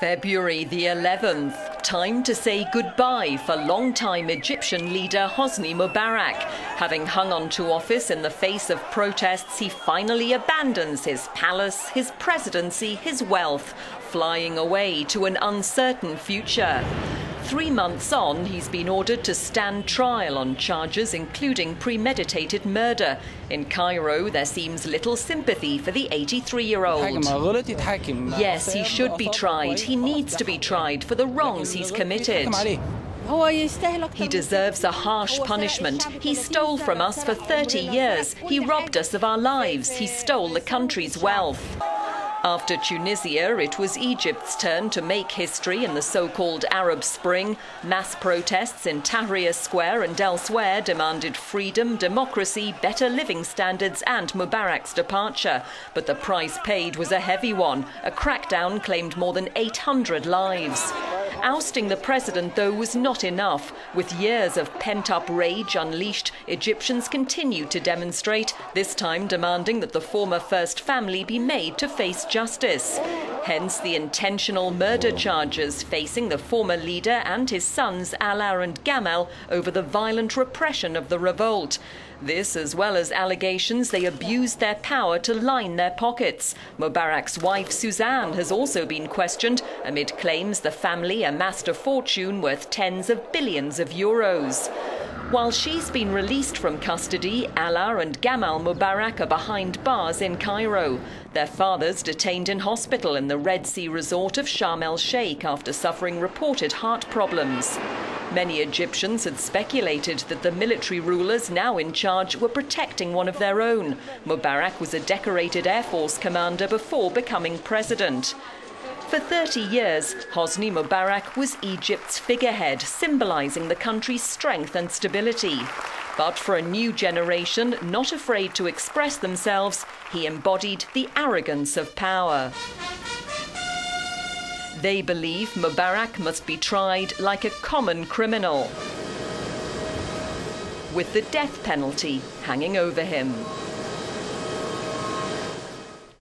February the 11th, time to say goodbye for long-time Egyptian leader Hosni Mubarak. Having hung on to office in the face of protests, he finally abandons his palace, his presidency, his wealth, flying away to an uncertain future. Three months on, he's been ordered to stand trial on charges including premeditated murder. In Cairo, there seems little sympathy for the 83 year old. Yes, he should be tried. He needs to be tried for the wrongs he's committed. He deserves a harsh punishment. He stole from us for 30 years. He robbed us of our lives. He stole the country's wealth. After Tunisia, it was Egypt's turn to make history in the so-called Arab Spring. Mass protests in Tahrir Square and elsewhere demanded freedom, democracy, better living standards and Mubarak's departure. But the price paid was a heavy one. A crackdown claimed more than 800 lives. Ousting the president, though, was not enough. With years of pent up rage unleashed, Egyptians continued to demonstrate, this time demanding that the former first family be made to face justice. Hence the intentional murder oh. charges facing the former leader and his sons Alaa and Gamal over the violent repression of the revolt. This, as well as allegations they abused their power to line their pockets. Mubarak's wife, Suzanne, has also been questioned amid claims the family amassed a fortune worth tens of billions of euros. While she's been released from custody, Alaa and Gamal Mubarak are behind bars in Cairo. Their fathers detained in hospital in the Red Sea resort of Sharm el Sheikh after suffering reported heart problems. Many Egyptians had speculated that the military rulers now in charge were protecting one of their own. Mubarak was a decorated Air Force commander before becoming president. For 30 years, Hosni Mubarak was Egypt's figurehead, symbolizing the country's strength and stability. But for a new generation, not afraid to express themselves, he embodied the arrogance of power. They believe Mubarak must be tried like a common criminal, with the death penalty hanging over him.